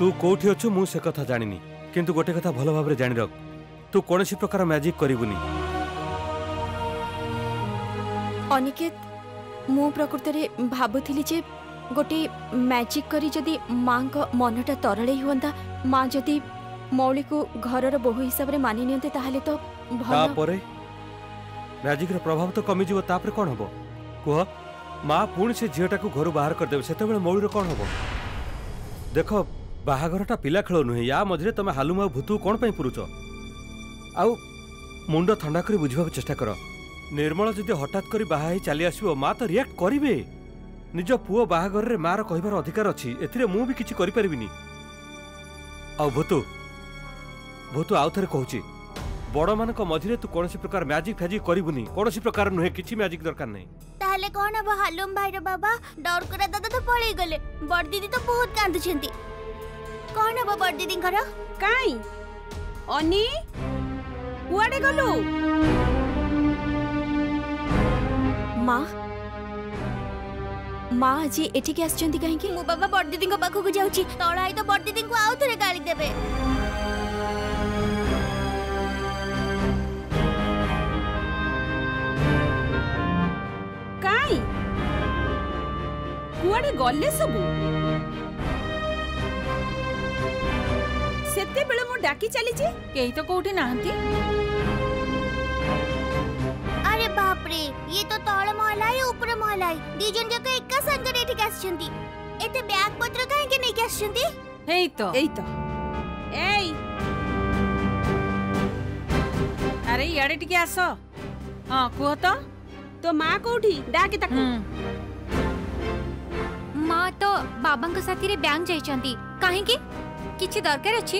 তু কোটি অছু মু সে কথা জানিনি কিন্তু গোটে কথা ভালো ভাবে জানি রখ তু কোণী প্রকার ম্যাজিক করবুনি অনিকেত মু প্রকৃতরে ভাবুলি যে গোটে ম্যাজিক করে যদি মাঙ্ক মনটা তরলাই হুঁতা মা যদি মৌলিকু ঘরর বহু হিসাবে মানি নিতে তাহলে তো তাপরে ম্যাজিকর প্রভাব তো কমিযিব তাপরে কোণ হব কুহ মা পুଣି ସେ ଝିଅଟାକୁ ଘରୁ ବାହାର କରିଦେବେ ସେତେବେଳେ ମୌଳିର କ'ଣ ହେବ ଦେଖ ବାହାଘରଟା ପିଲା ଖେଳ ନୁହେଁ ୟା ମଝିରେ ତମେ ହାଲୁମ ଆଉ ଭୂତକୁ କ'ଣ ପାଇଁ ପୁରୁଛ ଆଉ ମୁଣ୍ଡ ଥଣ୍ଡା କରି ବୁଝିବାକୁ ଚେଷ୍ଟା କର ନିର୍ମଳ ଯଦି ହଠାତ୍ କରି ବାହା ହେଇ ଚାଲି ଆସିବ ମା ତ ରିଆକ୍ଟ କରିବେ ନିଜ ପୁଅ ବାହାଘରରେ ମାଆର କହିବାର ଅଧିକାର ଅଛି ଏଥିରେ ମୁଁ ବି କିଛି କରିପାରିବିନି ଆଉ ଭୂତୁ ଭୂତୁ ଆଉ ଥରେ କହୁଛି ବଡ଼ମାନଙ୍କ ମଝିରେ ତୁ କୌଣସି ପ୍ରକାର ମ୍ୟାଜିକ୍ ଫ୍ୟାଜିକ୍ କରିବୁନି କୌଣସି ପ୍ରକାର ନୁହେଁ କିଛି ମ୍ୟାଜିକ୍ ଦରକାର ନାହିଁ ତାହେଲେ କ'ଣ ହବ ହାଲୁମ ଭାଇର ବାବା ଡରକୁରା ଦାଦା ତ ପଳେଇ ଗଲେ ବଡ଼ ଦିଦି ତ ବହୁତ କାନ୍ଦୁଛନ୍ତି कौन हबो बड़ दीदी घर काई अनि कुआडे गलु मां मां आज एठी के आछंती काहे कि मो बाबा दीदी को पाखो को जाउची तळाई तो बड़ दीदी को आउ थरे गाली देबे काई गल्ले सबू ସେତେବେଳେ ମୁଁ ଡାକି ଚାଲିଛି କେହି ତ କୋଉଠି ନାହାନ୍ତି ଆରେ ବାପରେ ଇଏ ତ ତଳ ମହଲାଇ ଉପର ମହଲାଇ ଦି ଜଣ ଯାକ ଏକା ସାଙ୍ଗରେ ଏଠିକି ଆସିଛନ୍ତି ଏତେ ବ୍ୟାଗ ପତ୍ର କାହିଁକି ନେଇକି ଆସିଛନ୍ତି ଏଇ ତ ଏଇ ତ ଏଇ ଆରେ ଇଆଡ଼େ ଟିକେ ଆସ ହଁ କୁହ ତ ତୋ ମା କୋଉଠି ଡାକି ତାକୁ ମା ତ ବାବାଙ୍କ ସାଥିରେ ବ୍ୟାଙ୍କ ଯାଇଛନ୍ତି କାହିଁକି কিছু দরকার আছে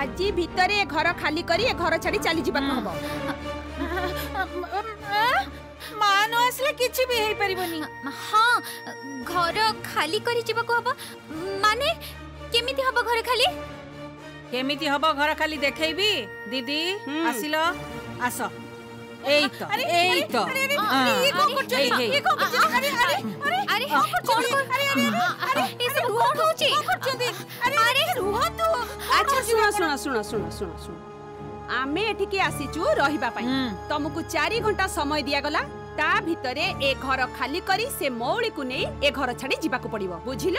আজি ভিতরে এ ঘর খালি করে এ ঘর ছাড়ি চালি যা হব মা ন আসলে কিছু বি হই পারিবনি হ্যাঁ ঘর খালি করে যাবাকু হব মানে কেমিতি হব ঘর খালি কেমিতি হব ঘর খালি দেখাইবি দিদি আসিল আস এই তো এই তো আরে আরে আরে আরে আরে আরে আরে আরে আরে আরে আরে আরে আরে আরে আরে ଶୁଣ ଶୁଣ ଶୁଣ ଶୁଣ ଶୁଣ ଶୁଣ ଆମେ ଏଠିକି ଆସିଛୁ ରହିବା ପାଇଁ ତମକୁ ଚାରି ଘଣ୍ଟା ସମୟ ଦିଆଗଲା ତା ଭିତରେ ଏ ଘର ଖାଲି କରି ସେ ମଉଳିକୁ ନେଇ ଏ ଘର ଛାଡି ଯିବାକୁ ପଡିବ ବୁଝିଲ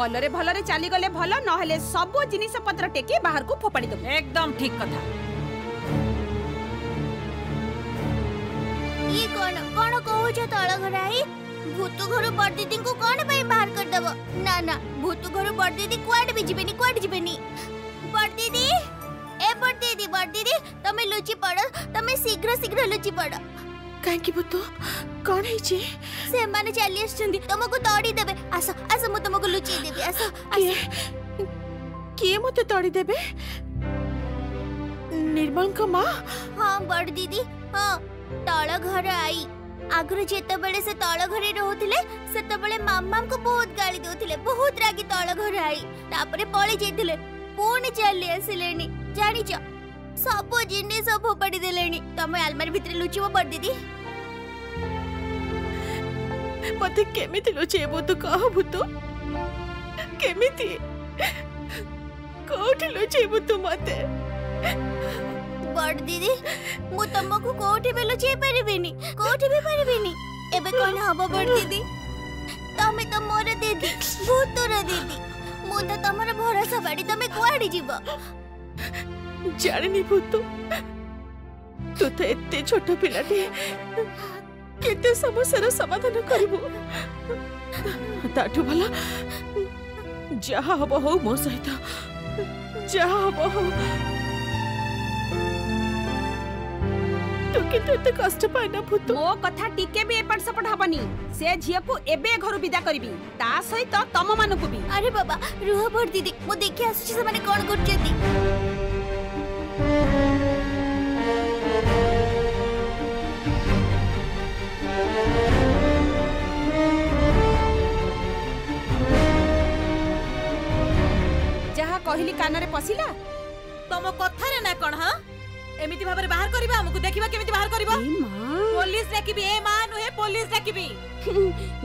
ଭଲରେ ଭଲରେ ଚାଲିଗଲେ ଭଲ ନହେଲେ ସବୁ ଜିନିଷ ପତ୍ର ଟେକି ବାହାରକୁ ଫୋପାଡି ଦେବୁ একদম ঠিক কথা ଇଏ କଣ କଣ କହୁଛ ତଳ ଘର ଆଇ ଭୂତ ଘରୁ ବଡ଼ଦିଦିଙ୍କୁ କଣ ପାଇଁ ବାହାର କରିଦେବ ନା ନା ଭୂତ ଘରୁ ବଡ଼ଦିଦି କୁଆଡେ ବି ଯିବେନି କୁଆଡେ ଯିବେନି बड़ दीदी ए बड़ दीदी बड़ दीदी तमे लुची पड़ तमे शीघ्र शीघ्र लुची पड़ कांकी बुतो कौन है जी से माने चली आछंदी तमको तोड़ी देबे आसो आसो मु तमको लुची देबे आसो आसो के मते तो तोड़ी देबे निर्मल का मां हां बड़ दीदी हां तळ घर आई आगर जेते बेले से तळ घरे रहौतिले सेते बेले मामा को बहुत गाली दोतिले बहुत रागी तळ घर आई तापरे पळी जेतिले ପୁଣି ଚାଲି ଆସିଲେଣି ଜାଣିଛ ସବୁ ଜିନିଷ ଫୋପାଡ଼ି ଦେଲେଣି ତମେ ଆଲମାରି ଭିତରେ ଲୁଚିବ ବଡ଼ ଦିଦି ମତେ କେମିତି ଲୁଚେଇବୁ ତୁ କହ ଭୂତ କେମିତି କୋଉଠି ଲୁଚେଇବୁ ତୁ ମତେ ବଡ଼ ଦିଦି ମୁଁ ତମକୁ କୋଉଠି ବି ଲୁଚେଇ ପାରିବିନି କୋଉଠି ବି ପାରିବିନି ଏବେ କଣ ହବ ବଡ଼ ଦିଦି ତମେ ତ ମୋର ଦିଦି ଭୂତର ଦିଦି ମୁଁ ତ ତମର ଭରସା ବାଡ଼ି ତମେ କୁଆଡ଼େ ଯିବ ଜାଣିନି ଭୂତ ତୁ ତ ଏତେ ଛୋଟ ପିଲାଟିଏ କେତେ ସମସ୍ୟାର ସମାଧାନ କରିବୁ ତାଠୁ ଭଲ ଯାହା ହବ ହଉ ମୋ ସହିତ ଯାହା ହବ ହଉ ତୁ କିନ୍ତୁ ଏତେ କଷ୍ଟ ପାଇନା ଭୂତ ମୋ କଥା ଟିକେ ବି ଏପଟ ସେପଟ ହବନି ସେ ଝିଅକୁ ଏବେ ଘରୁ ବିଦା କରିବି ତା ସହିତ ତମ ମାନଙ୍କୁ ବି ଆରେ ବାବା ରୁହ ଭୋଟ ଦିଦି ମୁଁ ଦେଖି ଆସୁଛି ସେମାନେ କଣ କରୁଛନ୍ତି ଯାହା କହିଲି କାନରେ ପଶିଲା ତମ କଥାରେ ନା କଣ ହଁ এমিতি ভাবে বাহার করিবা আমাকে দেখিবা কেমিতি বাহার করিবা এ মা পুলিশ ডাকিবি এ মা নহে পুলিশ ডাকিবি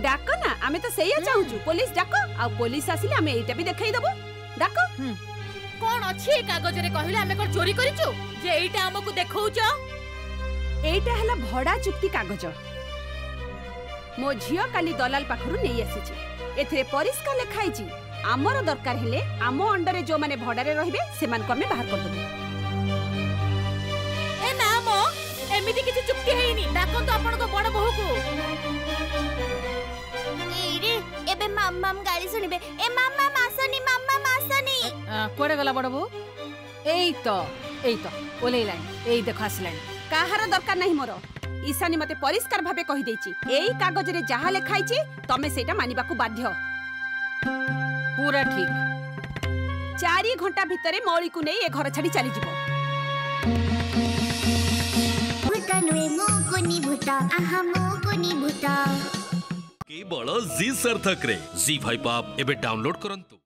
ডাকো না আমি তো সেইয়া চাহুচু পুলিশ ডাকো আর পুলিশ আসিলে আমি এইটা বি দেখাই দেব ডাকো কোন আছে এই কাগজরে কহিলে আমি কোন চুরি করিছু যে এইটা আমাকে দেখাউছ এইটা হেলা ভড়া চুক্তি কাগজ মো ঝিও কালি দলাল পাখরু নেই আসিছি এথিরে পরিষ্কার লেখাইছি আমার দরকার হলে আম অন্ডরে যে ভড়ারে রহবে সে আমি বাহার করদেবু ସେମିତି କିଛି ଚୁକ୍ତି ହେଇନି ଡାକନ୍ତୁ ଆପଣଙ୍କ ବଡ଼ ବୋହୂକୁ ଏଇରେ ଏବେ ମାମ ମାମ ଗାଳି ଶୁଣିବେ ଏ ମାମ ମାମ ଆସନି ମାମ ମାମ ଆସନି କୁଆଡ଼େ ଗଲା ବଡ଼ ବୋହୂ ଏଇ ତ ଏଇ ତ ଓଲେଇଲାଣି ଏଇ ଦେଖ ଆସିଲାଣି କାହାର ଦରକାର ନାହିଁ ମୋର ईशानी मते परिष्कार भावे कहि देछि एई कागज रे जहा लेखाई छि तमे सेटा मानिबा को बाध्य पूरा ठीक 4 घंटा भितरे मौली को नै ए घर छाडी चली जिवो ଭୂତ ଆହା ମୋ କୁନି ଭୂତ କେବଳ ଜି ସାର୍ଥକରେ ଜି ଭାଇପ୍ ଆପ୍ ଏବେ ଡାଉନଲୋଡ୍ କରନ୍ତୁ